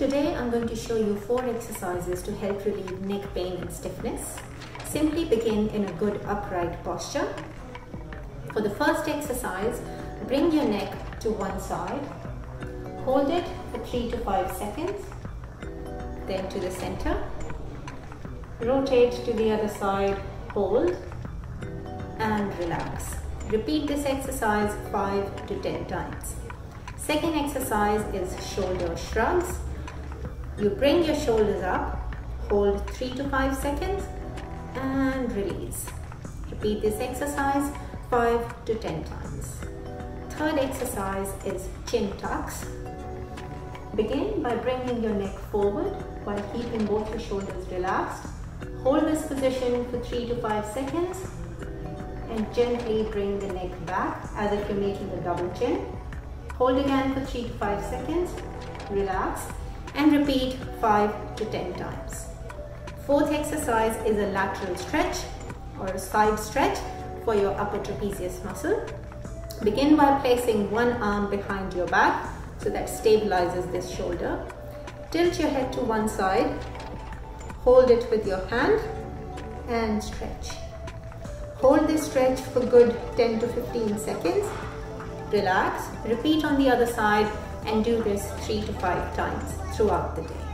Today I'm going to show you four exercises to help relieve neck pain and stiffness. Simply begin in a good upright posture. For the first exercise, bring your neck to one side. Hold it for 3 to 5 seconds. Then to the center. Rotate to the other side, hold relax. Repeat this exercise 5 to 10 times. Second exercise is shoulder shrugs. You bring your shoulders up, hold 3 to 5 seconds and release. Repeat this exercise 5 to 10 times. Third exercise is chin tucks. Begin by bringing your neck forward while keeping both your shoulders relaxed. Hold this position for 3 to 5 seconds and gently bring the neck back as if you're making a double chin. Hold again for 3 to 5 seconds, relax and repeat 5 to 10 times. Fourth exercise is a lateral stretch or a side stretch for your upper trapezius muscle. Begin by placing one arm behind your back so that stabilizes this shoulder. Tilt your head to one side, hold it with your hand and stretch. Hold this stretch for good 10 to 15 seconds. Relax, repeat on the other side and do this 3 to 5 times throughout the day.